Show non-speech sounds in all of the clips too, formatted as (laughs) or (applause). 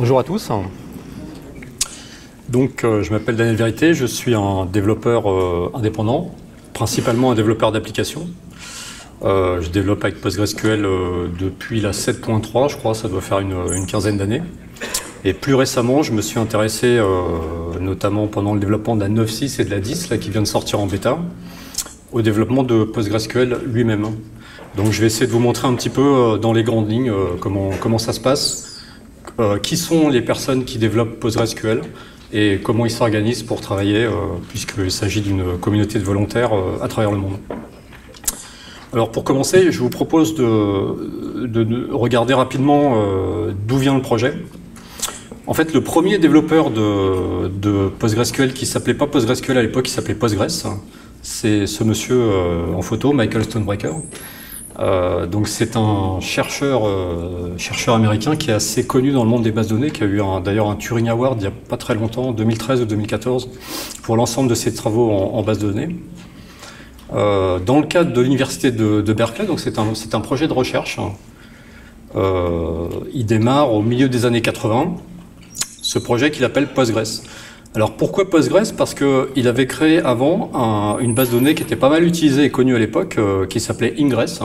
Bonjour à tous. Donc, euh, je m'appelle Daniel Vérité, je suis un développeur euh, indépendant, principalement un développeur d'applications. Euh, je développe avec PostgreSQL depuis la 7.3, je crois, ça doit faire une, quinzaine d'années. Et plus récemment, je me suis intéressé, notamment pendant le développement de la 9.6 et de la 10, là, qui vient de sortir en bêta, au développement de PostgreSQL lui-même. Donc, je vais essayer de vous montrer un petit peu dans les grandes lignes comment, ça se passe, euh, qui sont les personnes qui développent PostgreSQL et comment ils s'organisent pour travailler, euh, puisqu'il s'agit d'une communauté de volontaires euh, à travers le monde. Alors pour commencer, je vous propose de, regarder rapidement d'où vient le projet. En fait, le premier développeur de, PostgreSQL qui s'appelait pas PostgreSQL à l'époque, il s'appelait Postgres, c'est ce monsieur en photo, Michael Stonebreaker. Euh, donc c'est un chercheur, euh, chercheur américain qui est assez connu dans le monde des bases de données, qui a eu d'ailleurs un Turing Award il n'y a pas très longtemps, 2013 ou 2014, pour l'ensemble de ses travaux en, base de données. Euh, dans le cadre de l'université de, Berkeley, donc c'est un, un, projet de recherche. il démarre au milieu des années 80, ce projet qu'il appelle Postgres. Alors pourquoi Postgres? Parce qu'il avait créé avant une base de données qui était pas mal utilisée et connue à l'époque, euh, qui s'appelait Ingress.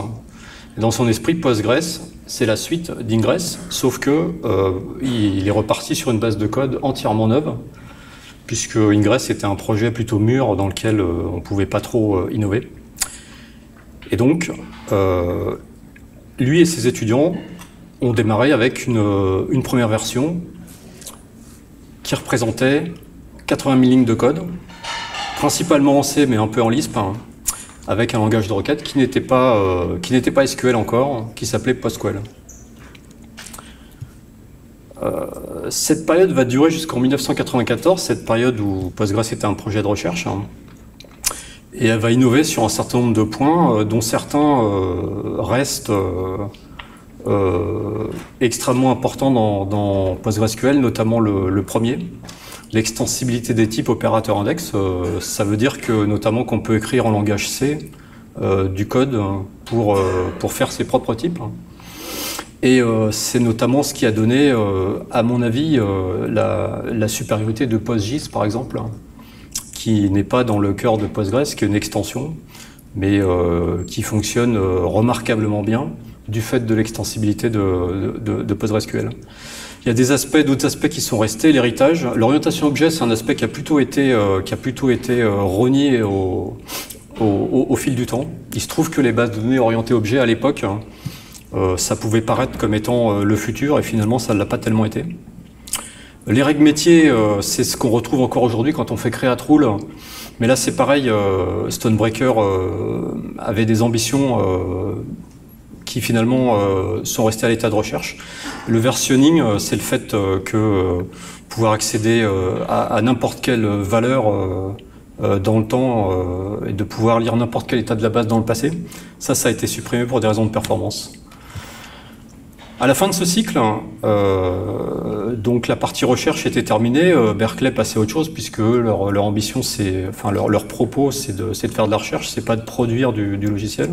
dans son esprit, Postgres, c'est la suite d'Ingress, sauf que euh, il est reparti sur une base de code entièrement neuve, puisque Ingress était un projet plutôt mûr dans lequel euh, on ne pouvait pas trop innover. Et donc, lui et ses étudiants ont démarré avec une, première version qui représentait 80 000 lignes de code, principalement en C mais un peu en Lisp, hein, avec un langage de requête qui n'était pas, euh, pas SQL encore, qui s'appelait. Euh, cette période va durer jusqu'en 1994, cette période où Postgres était un projet de recherche, hein, et elle va innover sur un certain nombre de points, euh, dont certains restent extrêmement importants dans, PostgreSQL, notamment le premier, L'extensibilité des types opérateurs index, euh, ça veut dire que notamment qu'on peut écrire en langage C euh, du code pour, euh, pour faire ses propres types. Et c'est notamment ce qui a donné, à mon avis, la, supériorité de PostGIS, par exemple, qui n'est pas dans le cœur de Postgres, qui est une extension, mais qui fonctionne remarquablement bien du fait de l'extensibilité de, de, de PostgreSQL. Il y a des aspects, d'autres aspects qui sont restés. L'héritage, l'orientation objet, c'est un aspect qui a plutôt été, euh, qui a plutôt été euh, au, fil du temps. Il se trouve que les bases de données orientées objets à l'époque, hein, euh, ça pouvait paraître comme étant le futur et finalement ça ne l'a pas tellement été. Les règles métiers, c'est ce qu'on retrouve encore aujourd'hui quand on fait Create Rule. Mais là, c'est pareil, Stonebreaker avait des ambitions qui finalement euh, sont restés à l'état de recherche. Le versionning, euh, c'est le fait euh, que pouvoir accéder à, n'importe quelle valeur dans le temps et de pouvoir lire n'importe quel état de la base dans le passé, ça, ça a été supprimé pour des raisons de performance. À la fin de ce cycle, donc la partie recherche était terminée, Berkeley passait à autre chose puisque leur, ambition, c'est, enfin leur, propos, c'est de, de, faire de la recherche, c'est pas de produire du logiciel.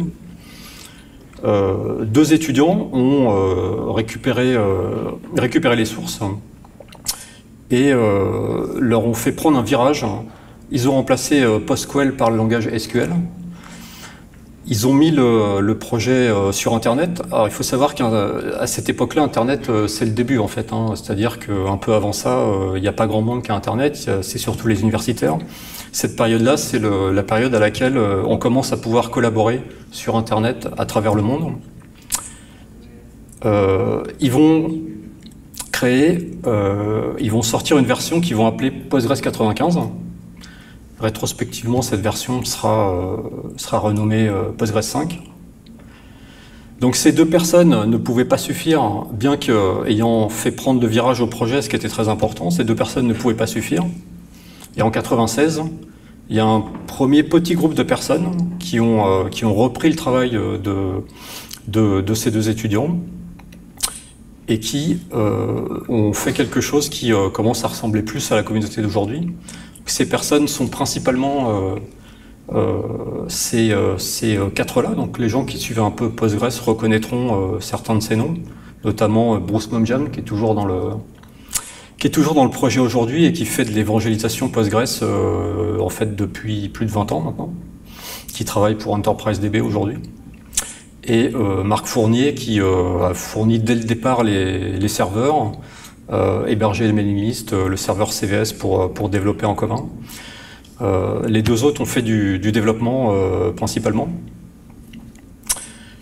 Euh, deux étudiants ont euh, récupéré, euh, récupéré les sources et leur ont fait prendre un virage. Ils ont remplacé PostgreSQL par le langage SQL. Ils ont mis le, projet sur Internet. Alors il faut savoir qu'à cette époque-là, Internet, c'est le début en fait. Hein. C'est-à-dire qu'un peu avant ça, il n'y a pas grand monde qui a Internet, c'est surtout les universitaires. Cette période-là, c'est la période à laquelle euh, on commence à pouvoir collaborer sur Internet à travers le monde. Euh, ils vont créer, euh, ils vont sortir une version qu'ils vont appeler Postgres 95. Rétrospectivement, cette version sera, sera renommée Postgres 5. Donc ces deux personnes ne pouvaient pas suffire, bien qu'ayant fait prendre de virage au projet, ce qui était très important, ces deux personnes ne pouvaient pas suffire. Et en 96, il y a un premier petit groupe de personnes qui ont, euh, qui ont repris le travail euh, de, de, ces deux étudiants et qui ont fait quelque chose qui commence à ressembler plus à la communauté d'aujourd'hui. Ces personnes sont principalement ces, ces quatre-là, donc les gens qui suivent un peu Postgres reconnaîtront certains de ces noms, notamment Bruce Momjan qui est toujours dans le, qui est toujours dans le projet aujourd'hui et qui fait de l'évangélisation Postgres euh, en fait depuis plus de 20 ans maintenant, qui travaille pour Enterprise DB aujourd'hui. Et euh, Marc Fournier qui euh, a fourni dès le départ les, serveurs, hébergé les mailing lists, le serveur CVS pour, pour développer en commun. les deux autres ont fait du, développement principalement.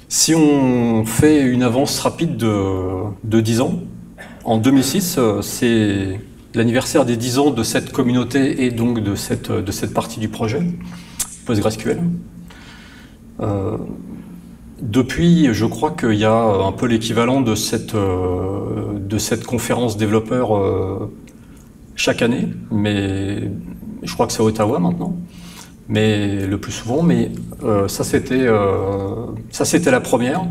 Si on fait une avance rapide de, de 10 ans, en 2006, euh, c'est l'anniversaire des 10 ans de cette communauté et donc de cette, partie du projet, PostgreSQL. Euh, depuis, je crois qu'il y a un peu l'équivalent de cette, euh, de cette conférence développeur chaque année, mais je crois que c'est Ottawa maintenant, mais le plus souvent. Mais ça, c'était ça, la première.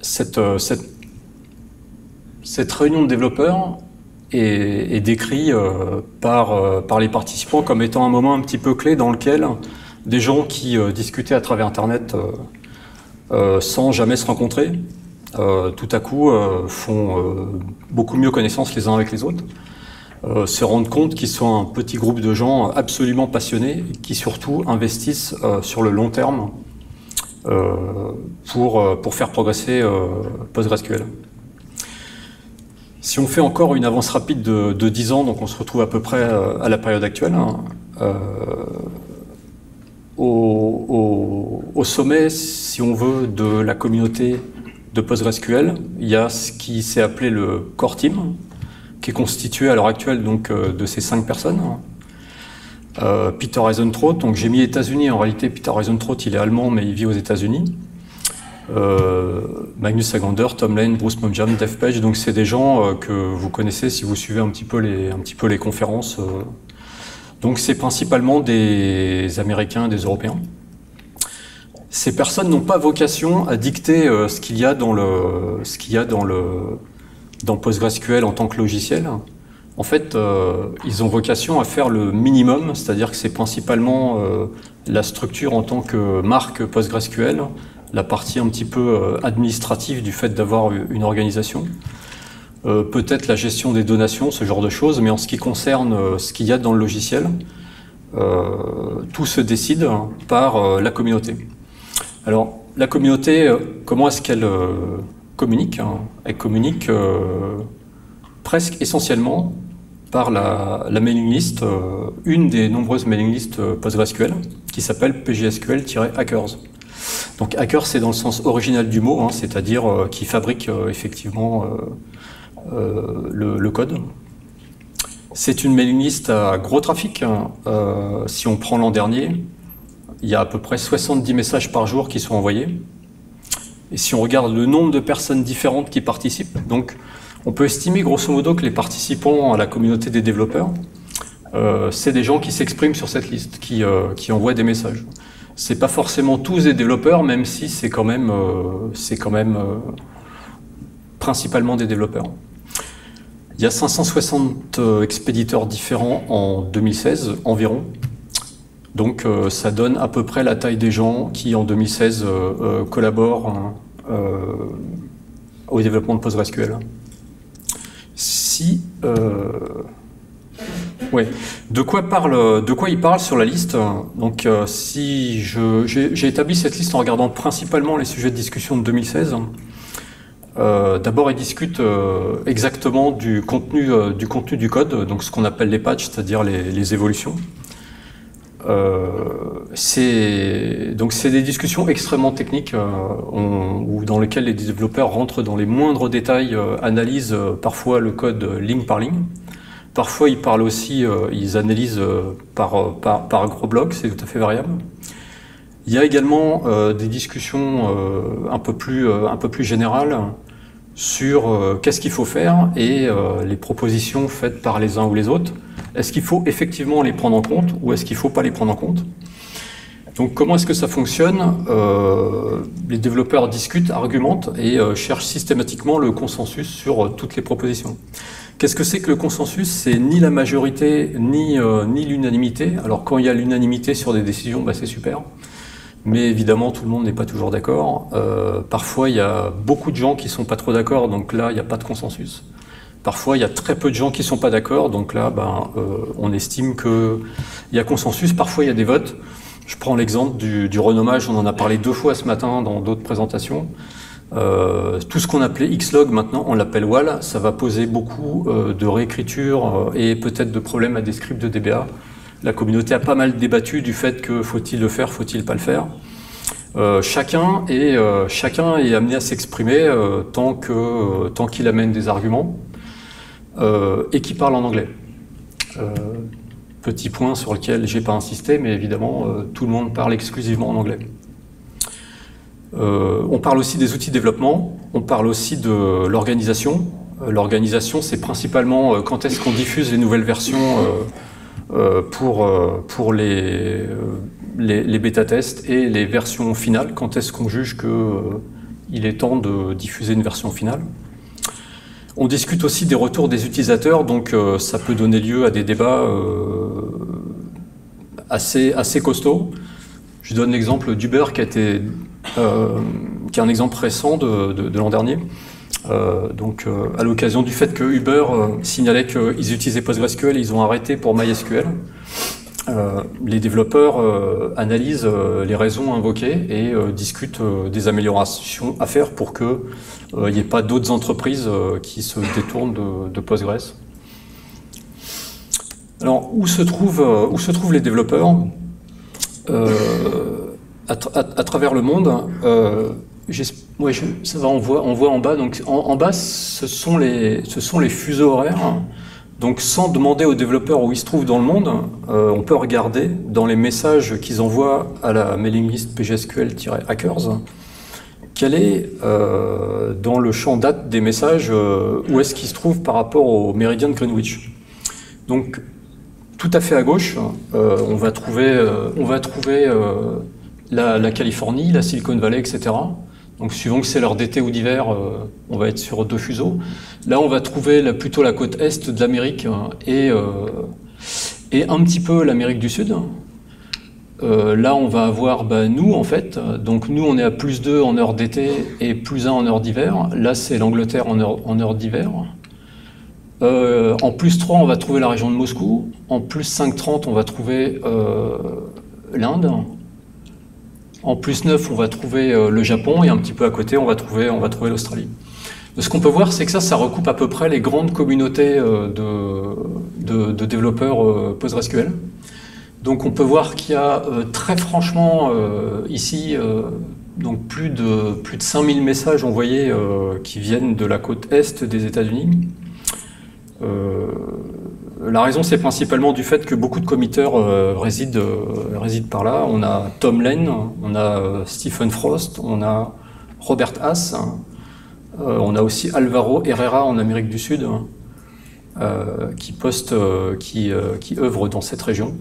Cette, cette cette réunion de développeurs est, décrite euh, par, euh, par les participants comme étant un moment un petit peu clé dans lequel des gens qui euh, discutaient à travers Internet sans jamais se rencontrer, tout à coup font beaucoup mieux connaissance les uns avec les autres, se rendent compte qu'ils sont un petit groupe de gens absolument passionnés qui surtout investissent sur le long terme pour, faire progresser PostgreSQL. Si on fait encore une avance rapide de, 10 ans, donc on se retrouve à peu près euh, à la période actuelle, hein, euh, au, sommet, si on veut, de la communauté de PostgreSQL, il y a ce qui s'est appelé le Core Team, qui est constitué à l'heure actuelle donc, euh, de ces cinq personnes. Peter Eisentraut, donc j'ai mis États-Unis, en réalité Peter Eisentraut il est allemand mais il vit aux États-Unis. Euh, Magnus Agander, Tom Lane, Bruce Momjam, Dave Page, donc c'est des gens euh, que vous connaissez si vous suivez un petit peu les conférences. Euh. Donc c'est principalement des Américains, des Européens. Ces personnes n'ont pas vocation à dicter ce qu'il y a dans le, ce qu'il y a dans le, dans PostgreSQL en tant que logiciel. En fait, ils ont vocation à faire le minimum, c'est-à-dire que c'est principalement la structure en tant que marque PostgreSQL, la partie un petit peu euh, administrative du fait d'avoir une organisation. Euh, peut-être la gestion des donations, ce genre de choses, mais en ce qui concerne euh, ce qu'il y a dans le logiciel, tout se décide par la communauté. Alors, la communauté, comment est-ce qu'elle communique hein? Elle communique presque essentiellement par la, mailing list, une des nombreuses mailing lists PostgreSQL, qui s'appelle PGSQL-Hackers. Donc hacker, c'est dans le sens original du mot, hein, c'est-à-dire euh, qui fabrique euh, effectivement euh, le, code. C'est une mailing list à gros trafic. Hein. si on prend l'an dernier, il y a à peu près 70 messages par jour qui sont envoyés. Et si on regarde le nombre de personnes différentes qui participent, donc on peut estimer grosso modo que les participants à la communauté des développeurs, c'est des gens qui s'expriment sur cette liste, qui, envoient des messages c'est pas forcément tous des développeurs, même si c'est quand même, euh, euh, principalement des développeurs. Il y a 560 euh, expéditeurs différents en 2016 environ. Donc ça donne à peu près la taille des gens qui en 2016 collaborent hein, au développement de PostgreSQL. Si. De quoi parle, de il parle sur la liste? Donc, euh, si j'ai établi cette liste en regardant principalement les sujets de discussion de 2016. Euh, d'abord, il discute euh, exactement du contenu, du contenu du code, donc ce qu'on appelle les patchs, c'est-à-dire les, évolutions. donc c'est des discussions extrêmement techniques dans lesquelles les développeurs rentrent dans les moindres détails, analysent parfois le code ligne par ligne. Parfois, ils parlent aussi, euh, ils analysent euh, par, par, par, gros blocs, c'est tout à fait variable. Il y a également euh, des discussions un, peu plus, un peu plus générales sur qu'est-ce qu'il faut faire et les propositions faites par les uns ou les autres. Est-ce qu'il faut effectivement les prendre en compte ou est-ce qu'il ne faut pas les prendre en compte? Donc comment est-ce que ça fonctionne? Euh, Les développeurs discutent, argumentent et euh, cherchent systématiquement le consensus sur euh, toutes les propositions. Qu'est-ce que c'est que le consensus? C'est ni la majorité ni, ni l'unanimité. Alors quand il y a l'unanimité sur des décisions, bah, c'est super. Mais évidemment, tout le monde n'est pas toujours d'accord. parfois, il y a beaucoup de gens qui sont pas trop d'accord, donc là, il n'y a pas de consensus. Parfois, il y a très peu de gens qui sont pas d'accord, donc là, ben, on estime qu'il y a consensus. Parfois, il y a des votes. Je prends l'exemple du, renommage, on en a parlé deux fois ce matin dans d'autres présentations. Euh, tout ce qu'on appelait Xlog, maintenant on l'appelle WAL, ça va poser beaucoup euh, de réécriture euh, et peut-être de problèmes à des scripts de DBA. La communauté a pas mal débattu du fait que faut-il le faire, faut-il pas le faire. chacun, est, chacun est amené à s'exprimer tant qu'il tant qu'il amène des arguments et qu'il parle en anglais. Petit point sur lequel j'ai pas insisté, mais évidemment, euh, tout le monde parle exclusivement en anglais. Euh, on parle aussi des outils de développement, on parle aussi de l'organisation. Euh, l'organisation, c'est principalement quand est-ce qu'on diffuse les nouvelles versions pour, pour les, les, les bêta-tests et les versions finales, quand est-ce qu'on juge qu'il est temps de diffuser une version finale. On discute aussi des retours des utilisateurs, donc euh, ça peut donner lieu à des débats euh, assez, assez costauds. Je donne l'exemple d'Uber qui, euh, qui est un exemple récent de, l'an dernier. Donc, à l'occasion du fait que Uber signalait qu'ils utilisaient PostgreSQL, ils ont arrêté pour MySQL. Euh, les développeurs euh, analysent euh, les raisons invoquées et discutent des améliorations à faire pour qu'il n'y ait pas d'autres entreprises qui se détournent de, Postgres. Alors, où se trouvent les développeurs? À, travers le monde ça va, on voit, on voit en bas. Donc, en, bas, ce sont, les, fuseaux horaires. Donc sans demander aux développeurs où ils se trouvent dans le monde, euh, on peut regarder dans les messages qu'ils envoient à la mailing list pgsql-hackers, quel est euh, dans le champ date des messages, euh, où est-ce qu'ils se trouvent par rapport au méridien de Greenwich. Donc tout à fait à gauche, on va trouver, la, Californie, la Silicon Valley, etc. Donc suivant que c'est l'heure d'été ou d'hiver, euh, on va être sur deux fuseaux. Là, on va trouver plutôt la côte est de l'Amérique hein, et, euh, et un petit peu l'Amérique du Sud. Euh, là, on va avoir bah, nous, en fait. Donc nous, on est à plus 2 en heure d'été et plus 1 en heure d'hiver. Là, c'est l'Angleterre en heure, en heure d'hiver. en plus 3, on va trouver la région de Moscou. En plus 5,30, on va trouver l'Inde. En plus 9, on va trouver euh, le Japon et un petit peu à côté, on va trouver, on va trouver l'Australie. Ce qu'on peut voir, c'est que ça, ça recoupe à peu près les grandes communautés euh, de, de, développeurs euh, PostgreSQL. Donc on peut voir qu'il y a très franchement ici donc plus de, plus de 5000 messages envoyés qui viennent de la côte est des États-Unis. La raison, c'est principalement du fait que beaucoup de committeurs euh, résident, euh, résident, par là. On a Tom Lane, on a euh, Stephen Frost, on a Robert Haas, on a aussi Alvaro Herrera en Amérique du Sud, qui poste, qui, qui œuvre dans cette région.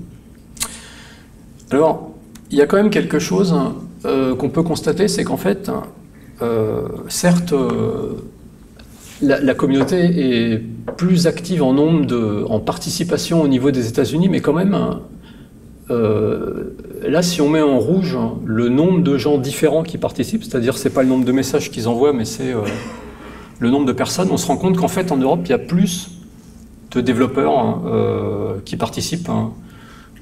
Alors, il y a quand même quelque chose qu'on peut constater, c'est qu'en fait, certes, la, communauté est plus active en nombre de, en participation au niveau des États-Unis, mais quand même, euh, là, si on met en rouge le nombre de gens différents qui participent, c'est-à-dire c'est pas le nombre de messages qu'ils envoient, mais c'est euh, le nombre de personnes, on se rend compte qu'en fait, en Europe, il y a plus de développeurs hein, euh, qui participent hein,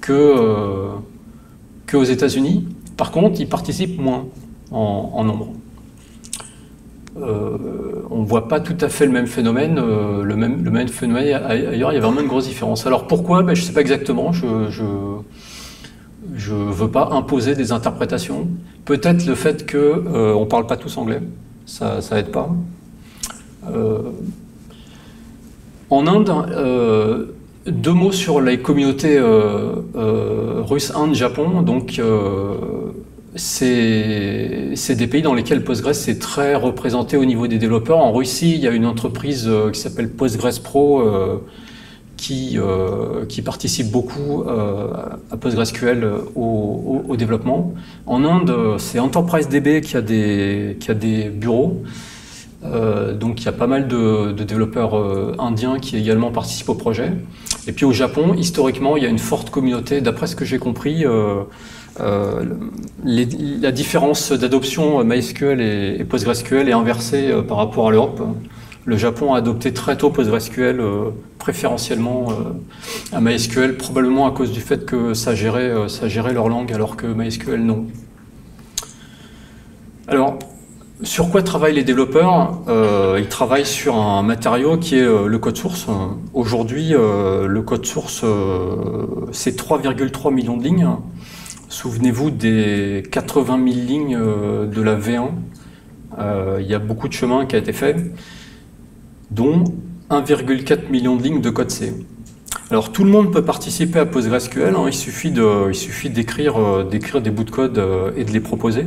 que qu'aux États-Unis. Par contre, ils participent moins en nombre. Euh, on ne voit pas tout à fait le même phénomène, euh, le, même, phénomène ailleurs, il y a vraiment une grosse différence. Alors pourquoi? Ben, Je ne sais pas exactement, je ne veux pas imposer des interprétations. Peut-être le fait qu'on euh, ne parle pas tous anglais, ça n'aide pas. en Inde, deux mots sur les communautés russes, Inde, Japon. Donc, c'est des pays dans lesquels Postgres est très représenté au niveau des développeurs. En Russie, il y a une entreprise euh, qui s'appelle Postgres Pro euh, qui, qui participent beaucoup à PostgreSQL au, au, développement. En Inde, c'est Enterprise DB qui a des, qui a des bureaux. donc il y a pas mal de, de développeurs indiens qui également participent au projet. Et puis au Japon, historiquement, il y a une forte communauté, d'après ce que j'ai compris, euh, la différence d'adoption MySQL et, PostgreSQL est inversée euh, par rapport à l'Europe. Le Japon a adopté très tôt PostgreSQL, euh, préférentiellement à MySQL, probablement à cause du fait que ça gérait leur langue, alors que MySQL non. Alors, sur quoi travaillent les développeurs? Ils travaillent sur un matériau qui est le code source. Aujourd'hui, le code source, c'est 3,3 millions de lignes. Souvenez-vous des 80 000 lignes euh, de la V1. Euh, il y a beaucoup de chemin qui a été fait, dont 1,4 million de lignes de code C. Alors tout le monde peut participer à PostgreSQL, hein. il suffit d'écrire euh, d'écrire des bouts de code et de les proposer.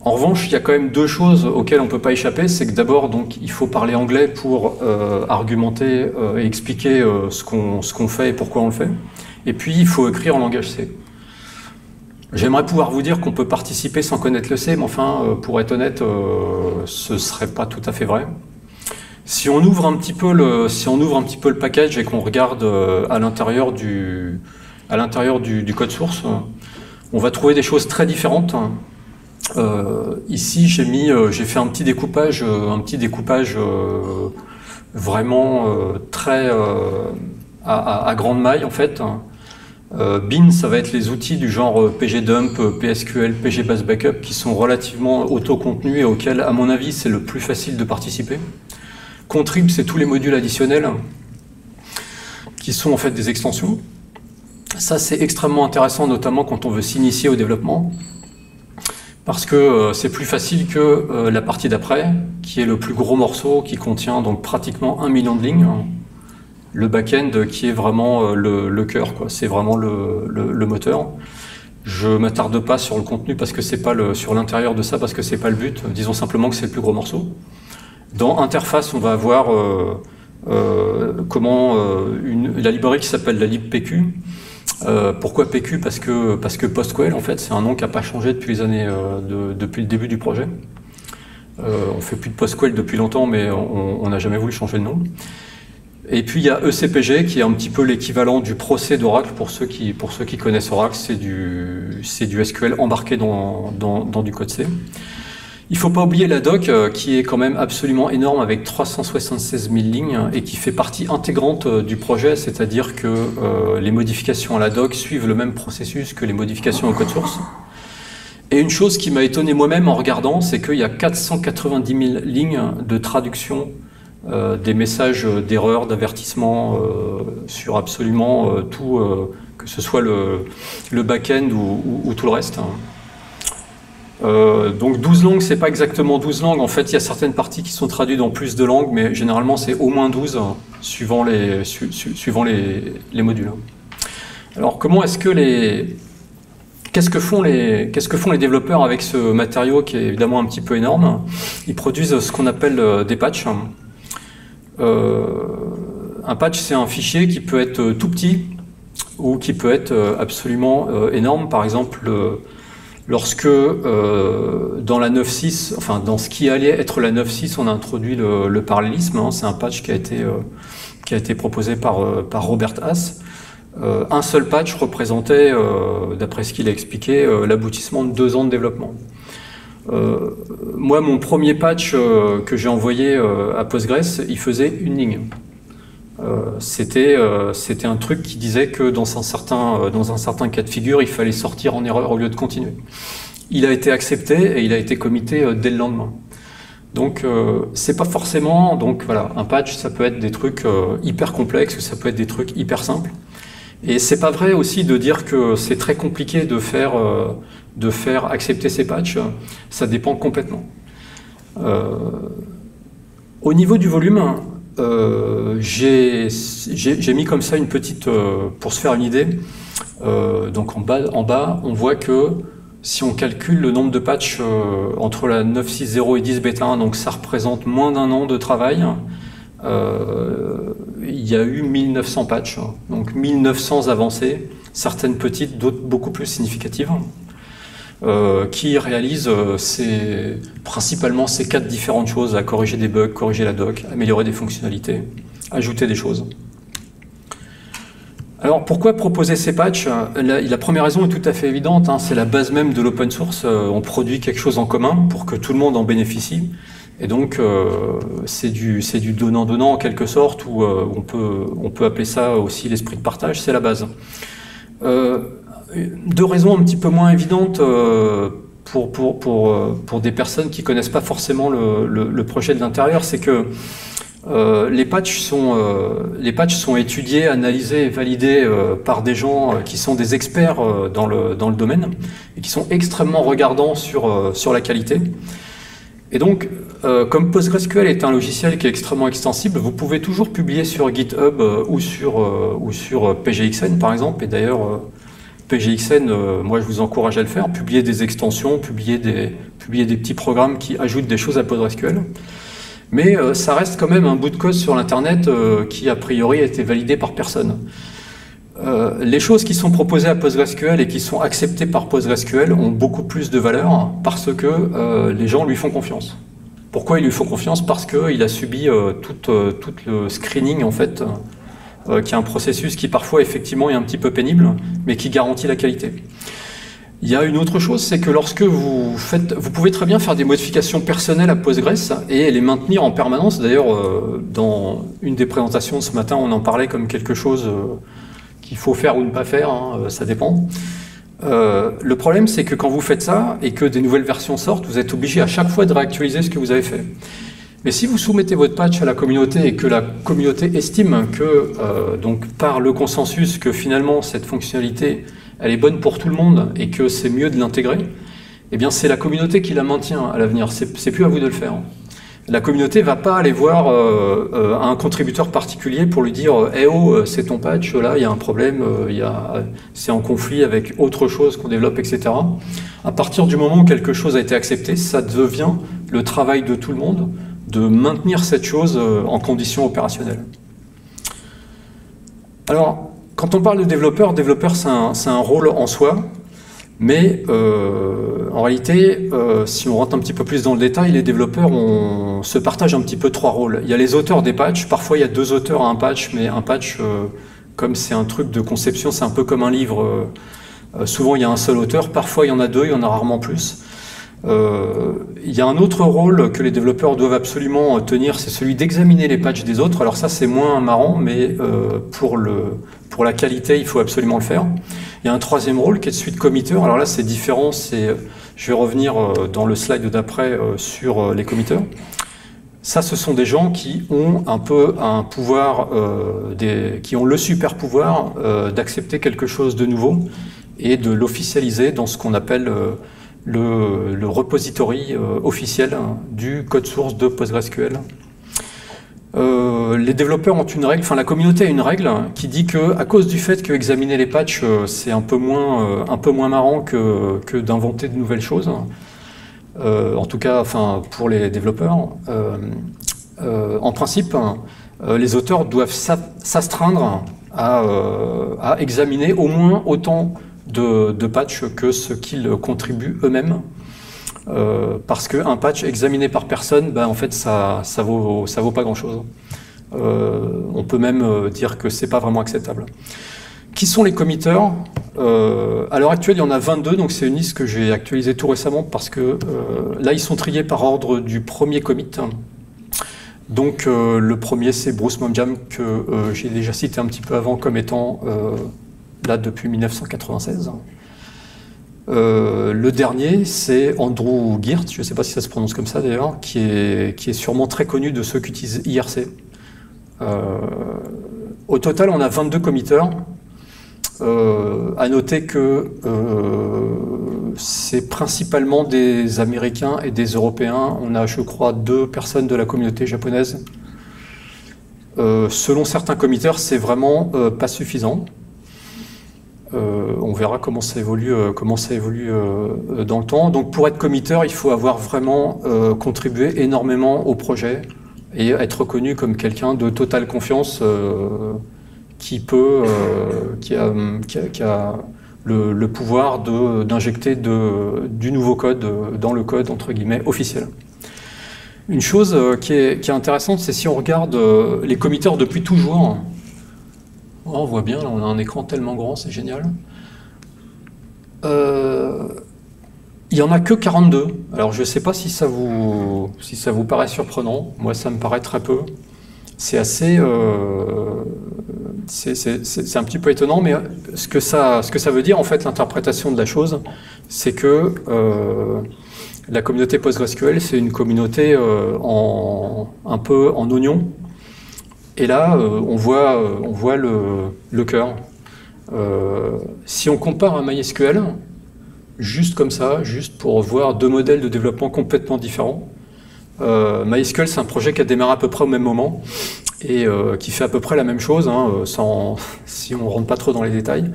En revanche, il y a quand même deux choses auxquelles on ne peut pas échapper. C'est que d'abord, il faut parler anglais pour argumenter et expliquer ce qu'on fait et pourquoi on le fait. Et puis, il faut écrire en langage C. J'aimerais pouvoir vous dire qu'on peut participer sans connaître le C, mais enfin, euh, pour être honnête, euh, ce serait pas tout à fait vrai. Si on ouvre un petit peu le, si on ouvre un petit peu le package et qu'on regarde euh, à l'intérieur du, à l'intérieur du, code source, on va trouver des choses très différentes. ici, j'ai mis, j'ai fait un petit découpage, un petit découpage vraiment très à, à, grande maille en fait. Euh, Bin, ça va être les outils du genre euh, pgdump, euh, psql, pgbasBackup qui sont relativement auto-contenus et auxquels, à mon avis, c'est le plus facile de participer. Contrib, c'est tous les modules additionnels qui sont en fait des extensions. Ça, c'est extrêmement intéressant, notamment quand on veut s'initier au développement, parce que c'est plus facile que la partie d'après, qui est le plus gros morceau, qui contient donc pratiquement un million de lignes le back-end qui est vraiment euh, le, cœur, quoi. C'est vraiment le, moteur. Je m'attarde pas sur le contenu parce que c'est pas le, sur l'intérieur de ça parce que c'est pas le but. Disons simplement que c'est le plus gros morceau. Dans interface, on va avoir euh, euh, comment la librairie qui s'appelle la libpq. pourquoi PQ Parce que parce que PostgreSQL en fait c'est un nom qui n'a pas changé depuis les années depuis le début du projet. on fait plus de PostgreSQL depuis longtemps, mais on n'a jamais voulu changer le nom. Et puis il y a ECPG qui est un petit peu l'équivalent du procès d'Oracle pour ceux qui pour ceux qui connaissent Oracle, c'est du c'est du SQL embarqué dans, dans, du code C. Il faut pas oublier la doc euh, qui est quand même absolument énorme avec 376 000 lignes et qui fait partie intégrante euh, du projet, c'est-à-dire que euh, les modifications à la doc suivent le même processus que les modifications au code source. Et une chose qui m'a étonné moi-même en regardant, c'est qu'il y a 490 000 lignes de traduction euh, des messages d'erreur, d'avertissement euh, sur absolument euh, tout, que ce soit le, back-end ou, tout le reste. donc 12 langues, c'est pas exactement 12 langues. En fait, il y a certaines parties qui sont traduites dans plus de langues, mais généralement c'est au moins 12 suivant les, suivant les, les, modules. Alors comment est-ce que les... Qu'est-ce que, font les, qu'est-ce que font les développeurs avec ce matériau qui est évidemment un petit peu énorme? Ils produisent ce qu'on appelle des patchs. Euh, un patch, c'est un fichier qui peut être tout petit ou qui peut être euh, absolument euh, énorme. Par exemple, lorsque dans la 9.6, enfin dans ce qui allait être la 9.6, on a introduit le, parallélisme. Hein. c'est un patch qui a été, qui a été proposé par, par Robert Haas. un seul patch représentait, d'après ce qu'il a expliqué, l'aboutissement de deux ans de développement. Euh, moi, mon premier patch euh, que j'ai envoyé euh, à Postgres, il faisait une ligne. c'était c'était un truc qui disait que dans un certain dans un certain cas de figure, il fallait sortir en erreur au lieu de continuer. Il a été accepté et il a été commité dès le lendemain. Donc c'est pas forcément donc voilà un patch, ça peut être des trucs hyper complexes, ça peut être des trucs hyper simples. Et c'est pas vrai aussi de dire que c'est très compliqué de faire de faire accepter ces patchs, ça dépend complètement. Euh, au niveau du volume, euh, j'ai mis comme ça une petite, euh, pour se faire une idée, donc en bas, on voit que si on calcule le nombre de patchs entre la 9.6.0 et 10 bêta 1, donc ça représente moins d'un an de travail, il y a eu 1900 patchs, donc 1900 avancées, certaines petites, d'autres beaucoup plus significatives, euh, qui réalisent principalement ces quatre différentes choses, à corriger des bugs, corriger la doc, améliorer des fonctionnalités, ajouter des choses. Alors pourquoi proposer ces patchs? La, première raison est tout à fait évidente, hein. c'est la base même de l'open source, on produit quelque chose en commun pour que tout le monde en bénéficie. Et donc, euh, c'est du, donnant-donnant en quelque sorte, ou euh, on, peut, on peut appeler ça aussi l'esprit de partage, c'est la base. Euh, deux raisons un petit peu moins évidentes pour, pour, pour, pour, des personnes qui connaissent pas forcément le, le, projet de l'intérieur, c'est que les, patchs sont, les sont étudiés, analysés et validés par des gens qui sont des experts dans, le, dans le domaine et qui sont extrêmement regardants sur, sur la qualité. Et donc, euh, comme PostgreSQL est un logiciel qui est extrêmement extensible, vous pouvez toujours publier sur GitHub euh, ou, sur, euh, ou sur PGXN par exemple. Et d'ailleurs, PGXN, moi je vous encourage à le faire, publier des extensions, publier des, publier des petits programmes qui ajoutent des choses à PostgreSQL. Mais ça reste quand même un bout de code sur l'Internet qui a priori a été validé par personne. Euh, les choses qui sont proposées à PostgreSQL et qui sont acceptées par PostgreSQL ont beaucoup plus de valeur parce que euh, les gens lui font confiance. Pourquoi ils lui font confiance? Parce qu'il a subi euh, tout, le screening, en fait, qui est un processus qui parfois, effectivement, est un petit peu pénible, mais qui garantit la qualité. Il y a une autre chose, c'est que lorsque vous faites, vous pouvez très bien faire des modifications personnelles à Postgres et les maintenir en permanence. D'ailleurs, dans une des présentations de ce matin, on en parlait comme quelque chose qu'il faut faire ou ne pas faire, hein, euh, ça dépend. Euh, le problème, c'est que quand vous faites ça et que des nouvelles versions sortent, vous êtes obligé à chaque fois de réactualiser ce que vous avez fait. Mais si vous soumettez votre patch à la communauté et que la communauté estime que, euh, donc par le consensus, que finalement cette fonctionnalité, elle est bonne pour tout le monde et que c'est mieux de l'intégrer, eh bien c'est la communauté qui la maintient à l'avenir. C'est plus à vous de le faire la communauté va pas aller voir euh, euh, un contributeur particulier pour lui dire Eh oh, c'est ton patch, là, il y a un problème, euh, c'est en conflit avec autre chose qu'on développe, etc. À partir du moment où quelque chose a été accepté, ça devient le travail de tout le monde de maintenir cette chose en conditions opérationnelles. Alors, quand on parle de développeur, développeur, c'est un, rôle en soi. Mais euh, en réalité, euh, si on rentre un petit peu plus dans le détail, les développeurs on se partagent un petit peu trois rôles. Il y a les auteurs des patchs, parfois il y a deux auteurs à un patch, mais un patch, euh, comme c'est un truc de conception, c'est un peu comme un livre. souvent il y a un seul auteur, parfois il y en a deux, il y en a rarement plus. Il y a un autre rôle que les développeurs doivent absolument tenir, c'est celui d'examiner les patchs des autres. Alors ça c'est moins marrant, mais pour, le, pour la qualité, il faut absolument le faire. Il y a un troisième rôle qui est de committer. Alors là, c'est différent. C'est, je vais revenir euh, dans le slide d'après euh, sur euh, les committers. Ça, ce sont des gens qui ont un peu un pouvoir, qui ont le super pouvoir d'accepter quelque chose de nouveau et de l'officialiser dans ce qu'on appelle le, repository officiel hein, du code source de PostgreSQL. Euh, les développeurs ont une règle, enfin la communauté a une règle qui dit que à cause du fait que examiner les patchs euh, c'est un peu moins euh, un peu moins marrant que, que d'inventer de nouvelles choses. en tout cas, enfin pour les développeurs, en principe, les auteurs doivent s'astreindre à, examiner au moins autant de, patchs que ce qu'ils contribuent eux-mêmes euh, parce qu'un patch examiné par personne, ben, en fait, ça, ça, vaut, ça vaut pas grand-chose. Euh, on peut même euh, dire que c'est pas vraiment acceptable. Qui sont les committeurs À l'heure actuelle, il y en a 22, donc c'est une liste que j'ai actualisée tout récemment parce que là, ils sont triés par ordre du premier commit. Donc le premier, c'est Bruce Momjam, que j'ai déjà cité un petit peu avant comme étant là depuis 1996. Euh, le dernier, c'est Andrew Geert, je ne sais pas si ça se prononce comme ça d'ailleurs, qui est, qui est sûrement très connu de ceux qui utilisent IRC. Euh, au total, on a 22 committeurs. Euh, à noter que c'est principalement des Américains et des Européens. On a, je crois, deux personnes de la communauté japonaise. selon certains committeurs, c'est vraiment pas suffisant. Euh, on verra comment ça évolue, euh, comment ça évolue euh, dans le temps. Donc pour être committeur, il faut avoir vraiment contribué énormément au projet, et être reconnu comme quelqu'un de totale confiance qui peut, qui a, qui a, le, pouvoir d'injecter du nouveau code dans le code entre guillemets officiel. Une chose qui est, qui est intéressante, c'est si on regarde les committeurs depuis toujours, oh, on voit bien, on a un écran tellement grand, c'est génial. Euh, il n'y en a que 42. Alors je ne sais pas si ça, vous, paraît surprenant. Moi, ça me paraît très peu. C'est assez... Euh, c'est un petit peu étonnant, mais ce que ça, veut dire, en fait, l'interprétation de la chose, c'est que euh, la communauté PostgreSQL, c'est une communauté un peu en oignon. Et là, on voit, on voit le, cœur. Euh, si on compare à MySQL, juste comme ça, juste pour voir deux modèles de développement complètement différents, euh, MySQL, c'est un projet qui a démarré à peu près au même moment et euh, qui fait à peu près la même chose, hein, sans, (laughs) si on ne rentre pas trop dans les détails.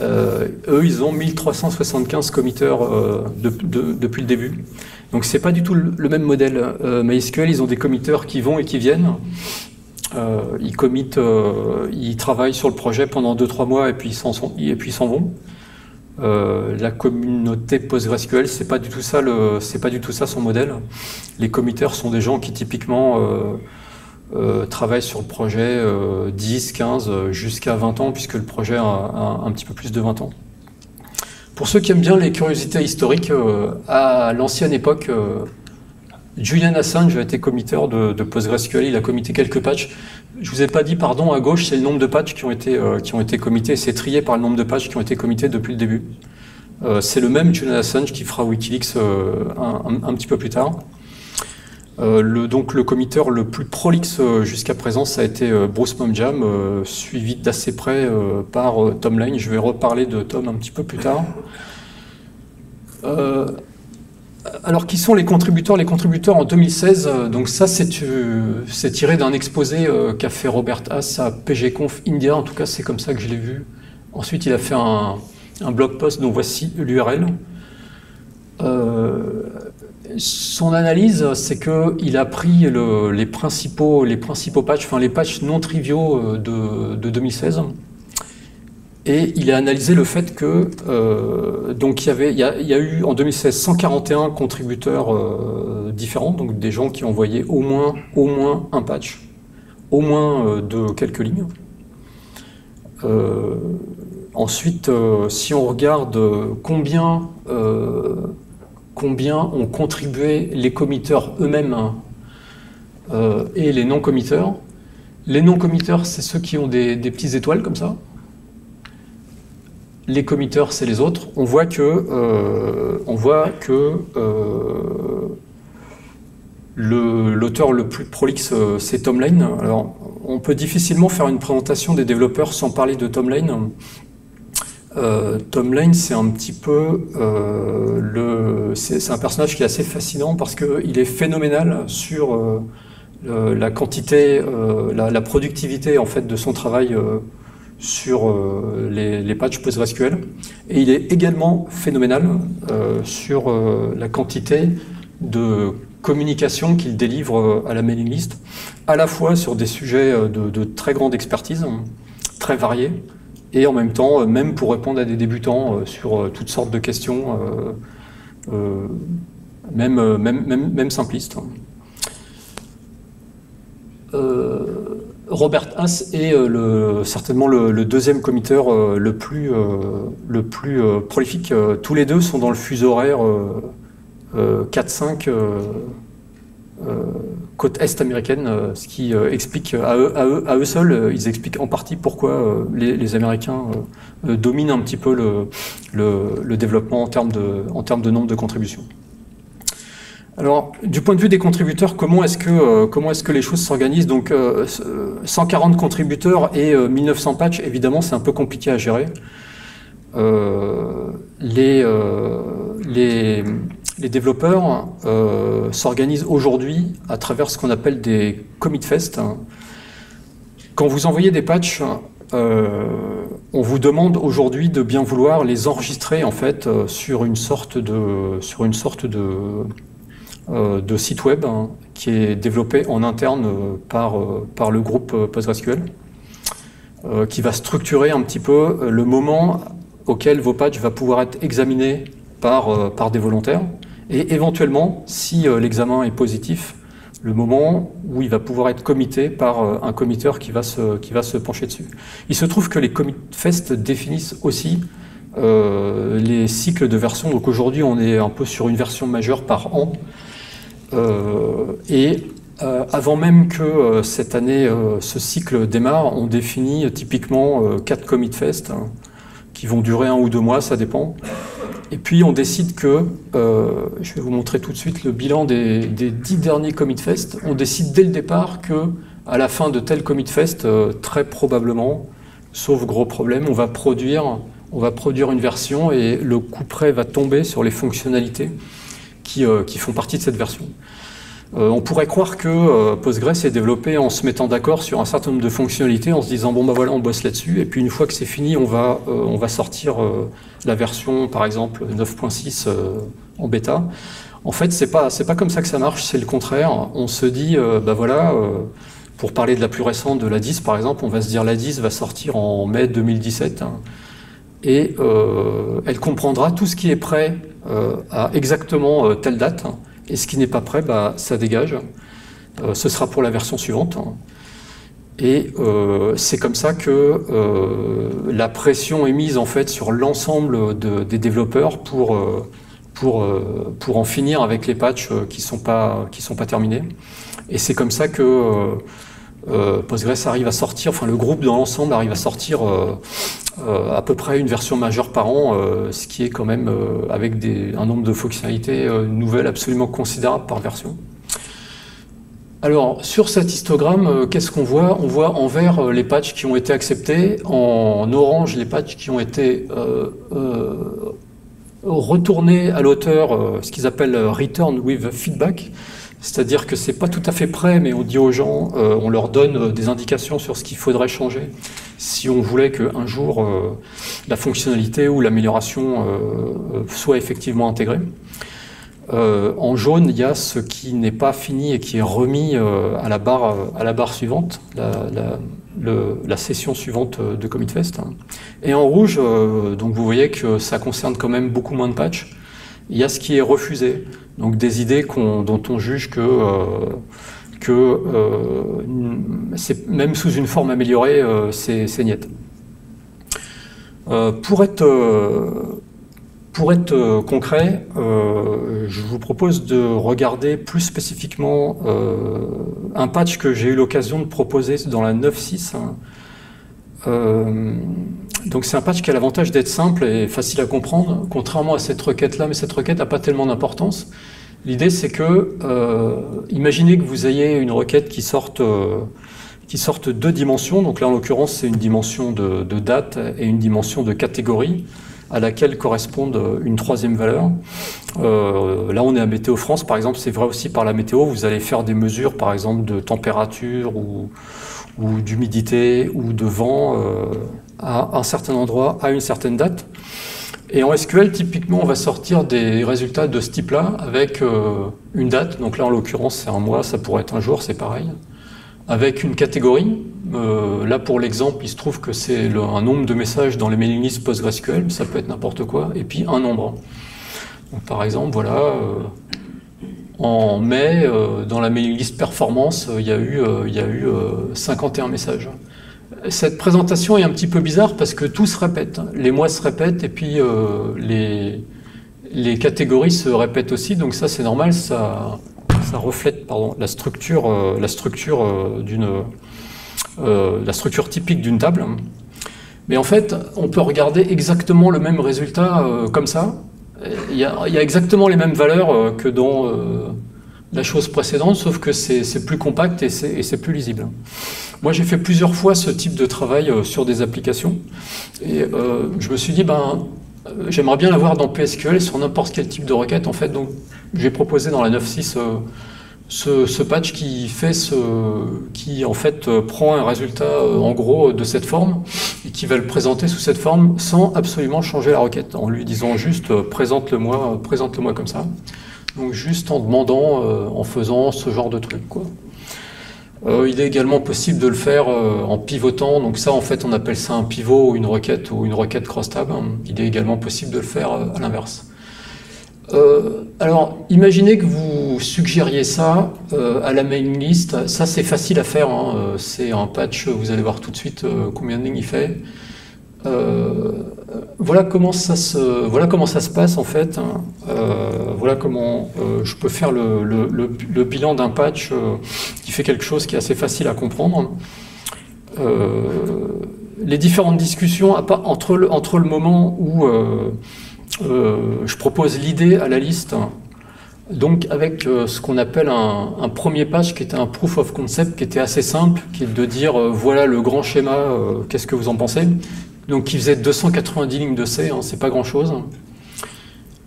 eux, ils ont 1375 committeurs depuis le début. Donc c'est pas du tout le, même modèle. MySQL, ils ont des committeurs qui vont et qui viennent. Euh, ils committent, euh, ils travaillent sur le projet pendant 2-3 mois et puis ils s'en vont. Euh, la communauté PostgreSQL, c'est pas du tout ça c'est pas du tout ça son modèle. Les committeurs sont des gens qui typiquement travaillent sur le projet 10, 15, jusqu'à 20 ans, puisque le projet a, un petit peu plus de 20 ans. Pour ceux qui aiment bien les curiosités historiques, à l'ancienne époque, Julian Assange a été committeur de, PostgreSQL, il a commité quelques patchs. Je vous ai pas dit, pardon, à gauche, c'est le nombre de patchs qui ont été, euh, c'est trié par le nombre de patchs qui ont été commités depuis le début. Euh, c'est le même Julian Assange qui fera Wikileaks euh, un, petit peu plus tard. le, donc le committeur le plus prolixe jusqu'à présent, ça a été Bruce Momjam, suivi d'assez près par Tom Lane. Je vais reparler de Tom un petit peu plus tard alors, qui sont les contributeurs? Les contributeurs en 2016, euh, donc ça, euh, c'est tiré d'un exposé euh, qu'a fait Robert Haas à PGConf India. En tout cas, c'est comme ça que je l'ai vu. Ensuite, il a fait un, blog post dont voici l'URL. son analyse, c'est qu'il a pris les, principaux, les patchs, enfin les patchs non triviaux de 2016 et il a analysé le fait que euh, donc il y avait il y, a, eu en 2016 141 contributeurs euh, différents, donc des gens qui envoyé au moins au moins un patch, au moins euh, de quelques lignes. ensuite, si on regarde combien combien ont contribué les committeurs eux-mêmes et les non-committeurs, les non-committeurs, c'est ceux qui ont des petites étoiles comme ça les committeurs, c'est les autres, on voit que, euh, euh, l'auteur le, plus prolixe, euh, c'est Tom Lane. Alors, on peut difficilement faire une présentation des développeurs sans parler de Tom Lane. Tom Lane, c'est un petit peu le, c'est un personnage qui est assez fascinant parce qu'il est phénoménal sur la quantité, la, productivité en fait de son travail sur euh, les, patchs PostgreSQL. Et il est également phénoménal euh, sur euh, la quantité de communication qu'il délivre à la mailing list, à la fois sur des sujets de, très grande expertise, très variés, et en même temps, même pour répondre à des débutants sur toutes sortes de questions, même, même simplistes. Robert Haas est euh, certainement le, deuxième committeur euh, le plus, euh, le plus prolifique. tous les deux sont dans le fuseau horaire 4-5 côte est américaine, ce qui explique à eux, à, eux, seuls, ils expliquent en partie pourquoi les, Américains dominent un petit peu le, le, développement en termes, de, en termes de nombre de contributions. Alors, du point de vue des contributeurs, comment est-ce que, euh, les choses s'organisent? Donc, 140 euh, contributeurs et 1900 euh, patchs, évidemment, c'est un peu compliqué à gérer. les, développeurs s'organisent aujourd'hui à travers ce qu'on appelle des commit fest. Quand vous envoyez des patchs, on vous demande aujourd'hui de bien vouloir les enregistrer en fait sur une sorte de de site web hein, qui est développé en interne par, par le groupe PostgreSQL, qui va structurer un petit peu le moment auquel vos patchs va pouvoir être examinés par, par des volontaires, et éventuellement, si l'examen est positif, le moment où il va pouvoir être comité par euh, un committeur qui va, se, qui va se pencher dessus. Il se trouve que les commit fest définissent aussi euh, les cycles de version. Donc aujourd'hui, on est un peu sur une version majeure par an. Euh, et avant même que cette année, ce cycle démarre, on définit typiquement quatre commit fest hein, qui vont durer un ou deux mois, ça dépend. Et puis on décide que, euh, je vais vous montrer tout de suite le bilan des, dix derniers Commit Fest, on décide dès le départ que à la fin de tel Commit Fest, euh, très probablement, sauf gros problème, on va produire, on va produire une version et le coup près va tomber sur les fonctionnalités qui, euh, qui font partie de cette version. Euh, on pourrait croire que euh, Postgres est développé en se mettant d'accord sur un certain nombre de fonctionnalités, en se disant bon bah voilà on bosse là-dessus, et puis une fois que c'est fini, on va, euh, on va sortir la version par exemple 9.6 en bêta. En fait, c'est pas pas comme ça que ça marche, c'est le contraire. On se dit bah voilà, pour parler de la plus récente de la 10 par exemple, on va se dire la 10 va sortir en mai 2017 hein, et elle comprendra tout ce qui est prêt à exactement telle date. Et ce qui n'est pas prêt, bah, ça dégage. Euh, ce sera pour la version suivante. Et euh, c'est comme ça que euh, la pression est mise en fait sur l'ensemble des développeurs pour, pour, pour en finir avec les patchs qui ne sont, pas, sont pas terminés. Et c'est comme ça que Postgres arrive à sortir, enfin le groupe dans l'ensemble arrive à sortir euh, à peu près une version majeure par an, euh, ce qui est quand même euh, avec un nombre de fonctionnalités nouvelles absolument considérable par version. Alors, sur cet histogramme, qu'est-ce qu'on voit? On voit en vert les patchs qui ont été acceptés, en orange les patchs qui ont été retournés à l'auteur, ce qu'ils appellent return with feedback. C'est-à-dire que c'est pas tout à fait prêt, mais on dit aux gens, on leur donne des indications sur ce qu'il faudrait changer si on voulait qu'un jour euh, la fonctionnalité ou l'amélioration euh, soit effectivement intégrée. Euh, en jaune, il y a ce qui n'est pas fini et qui est remis à, la barre, à la barre suivante, la, session suivante de CommitFest. Et en rouge, donc vous voyez que ça concerne quand même beaucoup moins de patchs. Il y a ce qui est refusé, donc des idées dont on juge que que euh, même sous une forme améliorée, euh, c'est niet. Euh, pour être, pour être concret, je vous propose de regarder plus spécifiquement un patch que j'ai eu l'occasion de proposer dans la 9.6. donc c'est un patch qui a l'avantage d'être simple et facile à comprendre, contrairement à cette requête-là, mais cette requête n'a pas tellement d'importance. L'idée, c'est que, euh, imaginez que vous ayez une requête qui sorte, euh, qui sorte deux dimensions. Donc là, en l'occurrence, c'est une dimension de, date et une dimension de catégorie à laquelle correspondent une troisième valeur. Euh, là, on est à Météo France, par exemple, c'est vrai aussi par la météo. Vous allez faire des mesures, par exemple, de température ou, ou d'humidité ou de vent à un certain endroit à une certaine date. Et en SQL, typiquement, on va sortir des résultats de ce type-là avec euh, une date. Donc là, en l'occurrence, c'est un mois, ça pourrait être un jour, c'est pareil. Avec une catégorie. Euh, là, pour l'exemple, il se trouve que c'est un nombre de messages dans les mailing lists PostgreSQL, ça peut être n'importe quoi, et puis un nombre. Par exemple, voilà, euh, en mai, dans la mailing list performance, il y a eu, il y a eu 51 messages cette présentation est un petit peu bizarre parce que tout se répète. Les mois se répètent et puis euh, les, les, catégories se répètent aussi. Donc ça, c'est normal. Ça, ça reflète pardon, la structure, euh, la structure euh, d'une, la structure typique d'une table. Mais en fait, on peut regarder exactement le même résultat comme ça. Il y, a, il y, a, exactement les mêmes valeurs que dans la chose précédente, sauf que c'est plus compact et c'est plus lisible. Moi, j'ai fait plusieurs fois ce type de travail euh, sur des applications, et euh, je me suis dit, ben, euh, j'aimerais bien l'avoir dans PSQL sur n'importe quel type de requête, en fait. Donc, j'ai proposé dans la 9.6 ce, patch qui fait ce, qui en fait prend un résultat en gros de cette forme et qui va le présenter sous cette forme sans absolument changer la requête, en lui disant juste présente-le-moi, présente-le-moi comme ça. Donc juste en demandant, en faisant ce genre de truc. Quoi. Il est également possible de le faire en pivotant. Donc ça, en fait, on appelle ça un pivot ou une requête ou une requête cross-tab. Il est également possible de le faire à l'inverse. Euh, alors, imaginez que vous suggériez ça euh, à la mailing list. Ça, c'est facile à faire. Hein. Euh, c'est un patch, vous allez voir tout de suite combien de lignes il fait. Voilà, comment ça se, passe en fait. Hein. voilà comment je peux faire le, bilan d'un patch qui fait quelque chose qui est assez facile à comprendre. les différentes discussions entre le, entre le moment où euh, je propose l'idée à la liste, donc avec euh, ce qu'on appelle un, premier page qui était un proof of concept, qui était assez simple, qui est de dire euh, voilà le grand schéma, qu'est-ce que vous en pensez Donc qui faisait 290 lignes de C, hein, c'est pas grand-chose.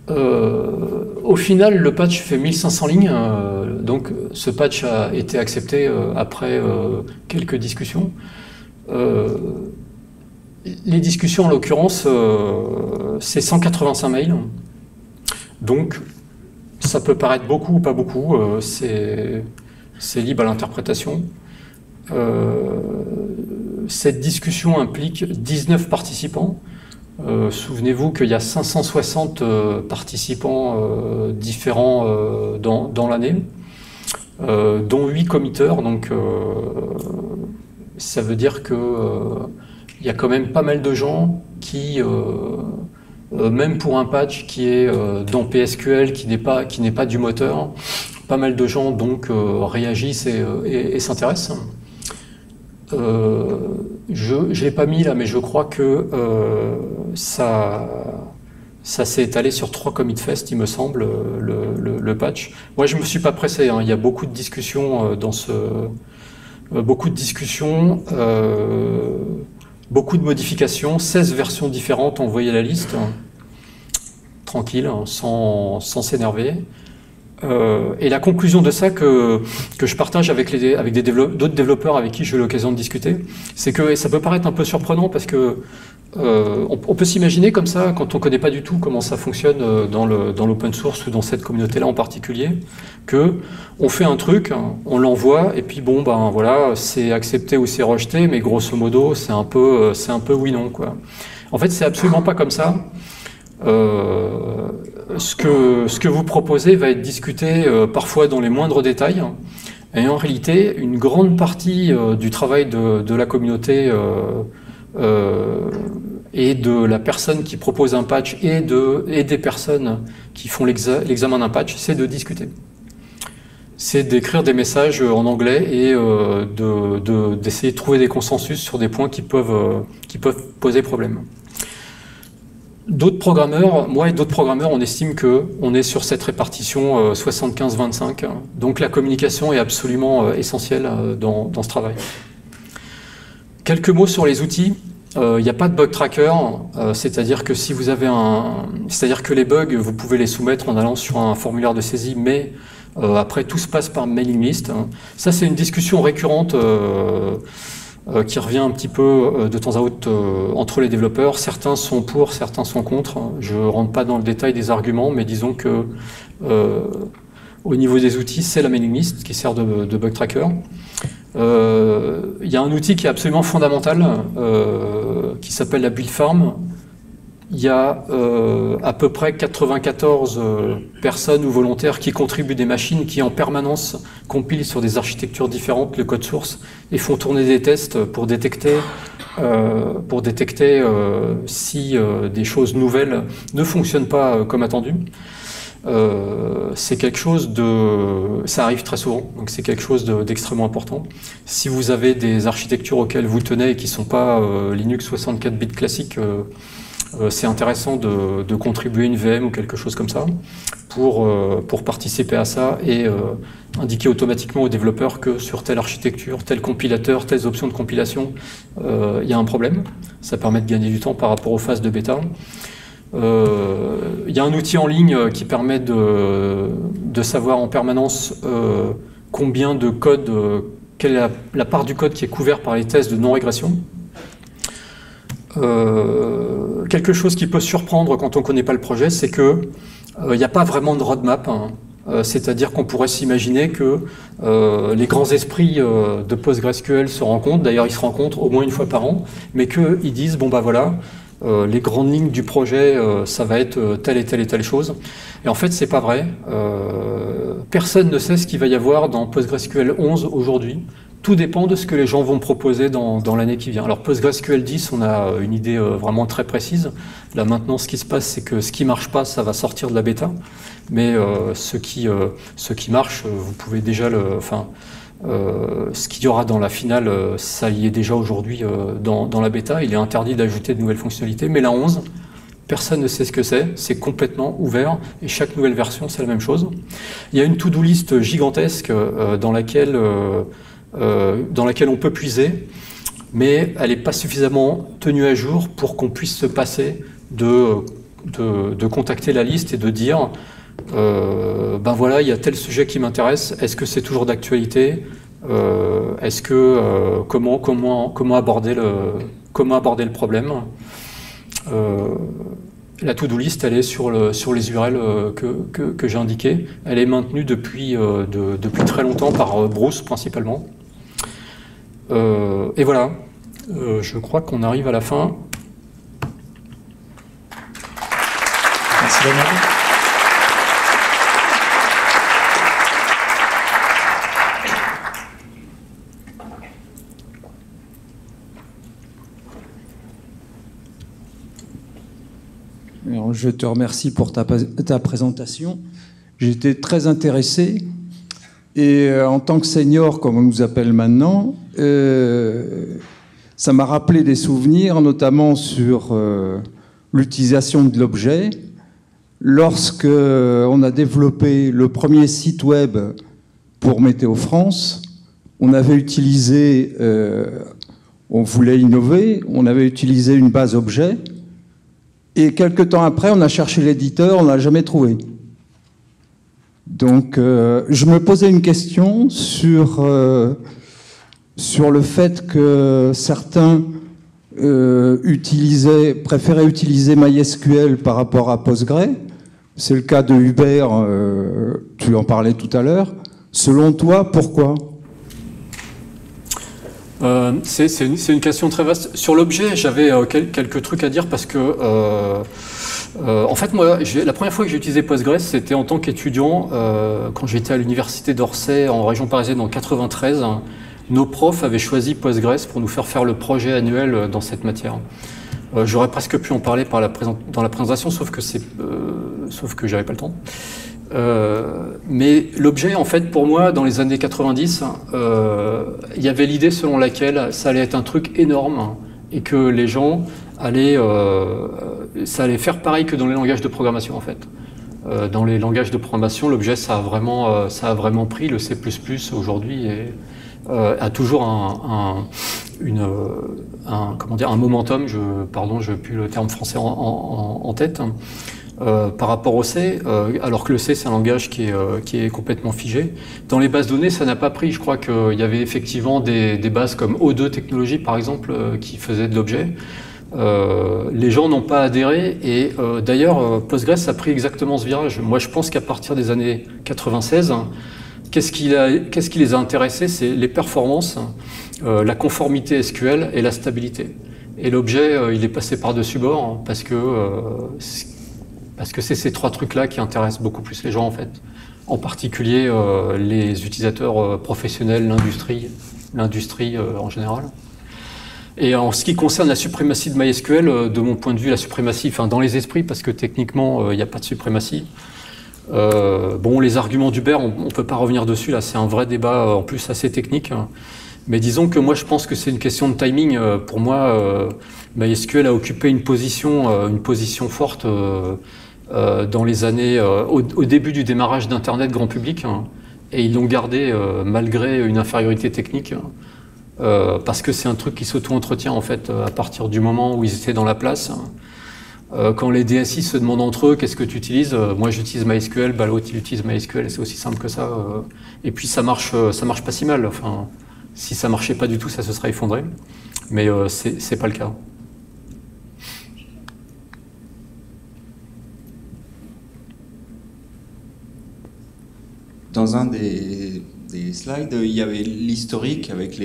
au final, le patch fait 1500 lignes, donc ce patch a été accepté après quelques discussions les discussions, en l'occurrence, euh, c'est 185 mails. Donc, ça peut paraître beaucoup ou pas beaucoup. Euh, c'est libre à l'interprétation. Euh, cette discussion implique 19 participants. Souvenez-vous qu'il y a 560 participants différents dans, dans l'année, dont 8 committeurs. Donc, ça veut dire que il y a quand même pas mal de gens qui, euh, euh, même pour un patch qui est euh, dans PSQL, qui n'est pas, pas du moteur, pas mal de gens donc réagissent et, s'intéressent. Je ne l'ai pas mis là, mais je crois que ça, ça s'est étalé sur trois commit fest, il me semble, le, patch. Moi, je me suis pas pressé. Hein. Il y a beaucoup de discussions dans ce, beaucoup de discussions beaucoup de modifications, 16 versions différentes envoyées à la liste, tranquille, sans s'énerver. Euh, et la conclusion de ça que, que je partage avec, les, avec d'autres développeurs avec qui j'ai eu l'occasion de discuter, c'est que ça peut paraître un peu surprenant parce que euh, on, peut s'imaginer comme ça, quand on ne connaît pas du tout comment ça fonctionne euh, dans, le, dans l'open source ou dans cette communauté-là en particulier, que on fait un truc, on l'envoie, et puis bon, ben voilà, c'est accepté ou c'est rejeté, mais grosso modo, c'est un peu, c'est un peu oui non quoi. En fait, c'est absolument pas comme ça. Euh, ce, que, vous proposez va être discuté parfois dans les moindres détails. Et en réalité, une grande partie du travail de, la communauté euh, et de la personne qui propose un patch et, de, et des personnes qui font l'examen d'un patch, c'est de discuter. C'est d'écrire des messages en anglais et euh, d'essayer de, trouver des consensus sur des points euh, qui peuvent poser problème. D'autres programmeurs, moi et d'autres programmeurs, on estime que on est sur cette répartition 75-25. Donc la communication est absolument essentielle dans, dans ce travail. Quelques mots sur les outils. Il euh, n'y a pas de bug tracker, euh, c'est-à-dire que si vous avez un, c'est-à-dire que les bugs, vous pouvez les soumettre en allant sur un formulaire de saisie, mais euh, après tout se passe par mailing list. Ça, c'est une discussion récurrente qui revient un petit peu de temps à autre entre les développeurs. Certains sont pour, certains sont contre. Je ne rentre pas dans le détail des arguments, mais disons que au niveau des outils, c'est la mailing list qui sert de, de bug tracker. Euh, il y a un outil qui est absolument fondamental, euh, qui s'appelle la build farm. Il y a euh, à peu près 94 personnes ou volontaires qui contribuent des machines qui en permanence compilent sur des architectures différentes le code source et font tourner des tests pour détecter, pour détecter si des choses nouvelles ne fonctionnent pas comme attendu. Euh, c'est quelque chose de... Ça arrive très souvent, donc c'est quelque chose d'extrêmement important. Si vous avez des architectures auxquelles vous tenez et qui sont pas euh, Linux 64 bits classique, euh, c'est intéressant de, contribuer une VM ou quelque chose comme ça pour, pour participer à ça et indiquer automatiquement aux développeurs que sur telle architecture, tel compilateur, telles options de compilation, il y a un problème. Ça permet de gagner du temps par rapport aux phases de bêta. Il euh, y a un outil en ligne euh, qui permet de, savoir en permanence euh, combien de code, quelle est la, part du code qui est couvert par les tests de non-régression. Quelque chose qui peut surprendre quand on ne connaît pas le projet, c'est qu'il n'y a pas vraiment de roadmap. Hein. c'est-à-dire qu'on pourrait s'imaginer que les grands esprits de PostgreSQL se rencontrent, d'ailleurs ils se rencontrent au moins une fois par an, mais qu'ils disent, bon bah voilà, les grandes lignes du projet, ça va être telle et telle et telle chose. Et en fait, c'est pas vrai. personne ne sait ce qu'il va y avoir dans PostgreSQL 11 aujourd'hui. Tout dépend de ce que les gens vont proposer dans, l'année qui vient. Alors PostgreSQL 10, on a une idée euh, vraiment très précise. Là maintenant, ce qui se passe, c'est que ce qui marche pas, ça va sortir de la bêta. Mais euh, ce, qui, euh, ce qui marche, vous pouvez déjà le... Enfin, ce qu'il y aura dans la finale, ça y est déjà aujourd'hui dans, la bêta. Il est interdit d'ajouter de nouvelles fonctionnalités. Mais la 11, personne ne sait ce que c'est. C'est complètement ouvert. Et chaque nouvelle version, c'est la même chose. Il y a une to-do list gigantesque dans laquelle euh, dans laquelle on peut puiser, mais elle n'est pas suffisamment tenue à jour pour qu'on puisse se passer de, de, contacter la liste et de dire euh, ben voilà, il y a tel sujet qui m'intéresse, est-ce que c'est toujours d'actualité euh, Est-ce que comment, comment, comment, aborder le, comment aborder le problème la to-do list, elle est sur, le, sur les URL que, que, j'ai indiquées. Elle est maintenue depuis, depuis très longtemps par Bruce principalement. Euh, et voilà, euh, je crois qu'on arrive à la fin. Je te remercie pour ta, ta présentation. J'étais très intéressé et euh, en tant que senior, comme on nous appelle maintenant, euh, ça m'a rappelé des souvenirs, notamment sur euh, l'utilisation de l'objet. Lorsque on a développé le premier site web pour Météo France, on avait utilisé, on voulait innover, on avait utilisé une base objet, et quelques temps après, on a cherché l'éditeur, on n'a jamais trouvé. Donc, euh, je me posais une question sur, euh, sur le fait que certains euh, utilisaient, préféraient utiliser MySQL par rapport à Postgre. C'est le cas de Hubert, tu en parlais tout à l'heure. Selon toi, pourquoi? C'est une, une, question très vaste. Sur l'objet, j'avais quelques trucs à dire parce que euh, en fait, moi, la première fois que j'ai utilisé Postgres, c'était en tant qu'étudiant, euh, quand j'étais à l'université d'Orsay, en région parisienne, en 93. Nos profs avaient choisi Postgres pour nous faire faire le projet annuel euh, dans cette matière. J'aurais presque pu en parler dans la présentation, sauf que c'est, sauf que j'avais pas le temps. mais l'objet, en fait, pour moi, dans les années 90, il y avait l'idée selon laquelle ça allait être un truc énorme et que les gens allaient ça allait faire pareil que dans les langages de programmation en fait. Euh, dans les langages de programmation, l'objet ça a vraiment, euh, ça a vraiment pris. Le C++ aujourd'hui euh, a toujours un, comment dire, un momentum. Pardon, je n'ai plus le terme français en, tête. par rapport au C, alors que le C c'est un langage qui est, complètement figé. Dans les bases données, ça n'a pas pris. Je crois qu'il y avait effectivement des, bases comme O2 Technologies, par exemple, qui faisaient de l'objet. Euh, les gens n'ont pas adhéré et euh, d'ailleurs euh, Postgres a pris exactement ce virage. Moi je pense qu'à partir des années 96, qu'est-ce qui, les a intéressés? C'est les performances, la conformité SQL et la stabilité. Et l'objet il est passé par-dessus bord hein, parce que parce que c'est ces trois trucs-là qui intéressent beaucoup plus les gens en fait. En particulier les utilisateurs professionnels, l'industrie, l'industrie en général. Et en ce qui concerne la suprématie de MySQL, euh, de mon point de vue, la suprématie, enfin dans les esprits, parce que techniquement, euh, il n'y a pas de suprématie. Euh, bon, les arguments d'Uber, on ne peut pas revenir dessus, là, c'est un vrai débat, en plus assez technique. Hein. Mais disons que moi, je pense que c'est une question de timing. Pour moi, MySQL a occupé une position, une position forte dans les années, au, début du démarrage d'Internet grand public, hein. et ils l'ont gardé malgré une infériorité technique. Euh, parce que c'est un truc qui s'auto-entretient en fait euh, à partir du moment où ils étaient dans la place. Euh, quand les DSI se demandent entre eux qu'est-ce que tu utilises, moi j'utilise MySQL, bah, l'autre il utilise MySQL, c'est aussi simple que ça. et puis ça marche, ça marche pas si mal. Enfin, si ça marchait pas du tout, ça se serait effondré. Mais c'est pas le cas. dans un des, des slides, il y avait l'historique avec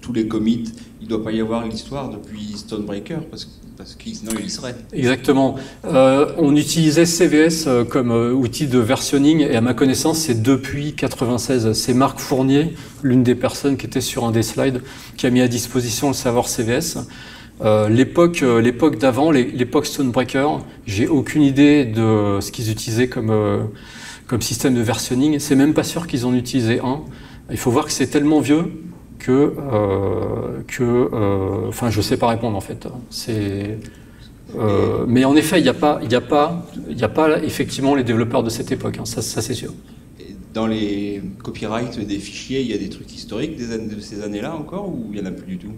tous les commits. Il ne doit pas y avoir l'histoire depuis Stonebreaker, parce que parce sinon il serait. Exactement. Euh, on utilisait CVS euh, comme euh, outil de versionning et à ma connaissance c'est depuis 96. C'est Marc Fournier, l'une des personnes qui était sur un des slides, qui a mis à disposition le serveur CVS. Euh, l'époque, l'époque d'avant, l'époque Stonebreaker, j'ai aucune idée de ce qu'ils utilisaient comme, comme système de versionning. C'est même pas sûr qu'ils en utilisaient un. Il faut voir que c'est tellement vieux que, euh, que euh, enfin, je sais pas répondre en fait. C'est, euh, mais en effet, il n'y a pas, il a pas, il a pas effectivement les développeurs de cette époque. Hein, ça, c'est sûr. Dans les copyrights des fichiers, il y a des trucs historiques des de ces années-là encore, ou il y en a plus du tout?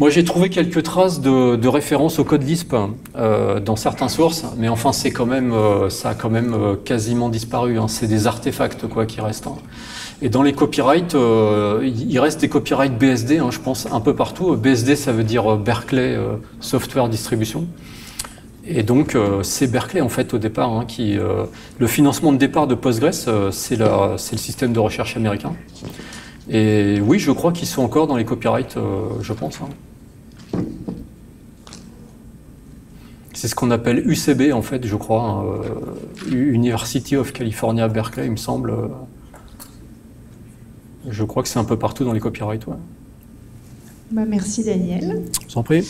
Moi, j'ai trouvé quelques traces de, références au code Lisp euh, dans certaines sources, mais enfin, c'est quand même, euh, ça a quand même euh, quasiment disparu. Hein. C'est des artefacts quoi qui restent. Hein. Et dans les copyrights, il reste des copyrights BSD, hein, je pense, un peu partout. BSD, ça veut dire Berkeley Software Distribution. Et donc, c'est Berkeley, en fait, au départ, hein, qui... le financement de départ de Postgres, c'est le système de recherche américain. Et oui, je crois qu'ils sont encore dans les copyrights, je pense. C'est ce qu'on appelle UCB, en fait, je crois. University of California, Berkeley, il me semble. Je crois que c'est un peu partout dans les copyrights. Bah, merci Daniel. Je vous en prie.